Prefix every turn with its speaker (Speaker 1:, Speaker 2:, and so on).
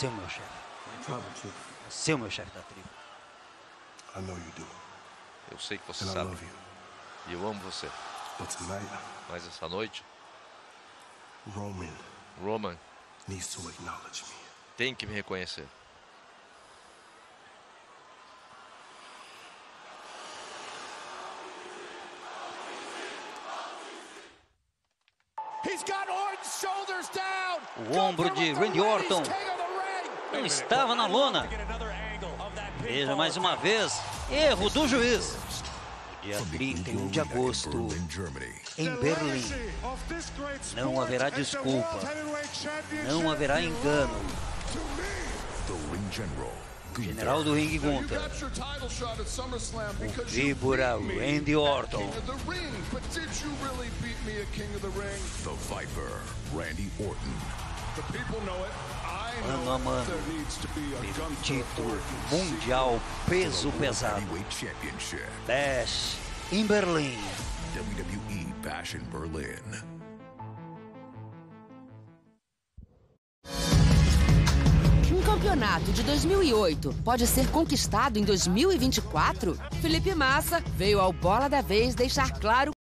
Speaker 1: Você é o meu chefe. Você é o meu chefe da tribo.
Speaker 2: I know you do.
Speaker 3: Eu sei que você sabe. E eu amo você. Mas essa noite,
Speaker 2: Roman
Speaker 3: Roman
Speaker 2: needs to acknowledge me.
Speaker 3: tem que me reconhecer.
Speaker 4: He's got Orton's shoulders down.
Speaker 1: O ombro de Randy Orton estava na lona. Veja mais uma vez, erro do juiz. Dia 31 de agosto, em Berlim, não haverá desculpa, não haverá engano. O general do
Speaker 4: SummerSlam because you
Speaker 1: víbora Randy Orton.
Speaker 4: Ring. Ring?
Speaker 5: The Viper, Randy Orton.
Speaker 4: The people know it.
Speaker 1: Mano a mano,
Speaker 4: Gunther
Speaker 1: título mundial peso pesado. Bash em Berlim.
Speaker 5: WWE Bash in Berlin.
Speaker 6: Um campeonato de 2008 pode ser conquistado em 2024? Felipe Massa veio ao Bola da Vez deixar claro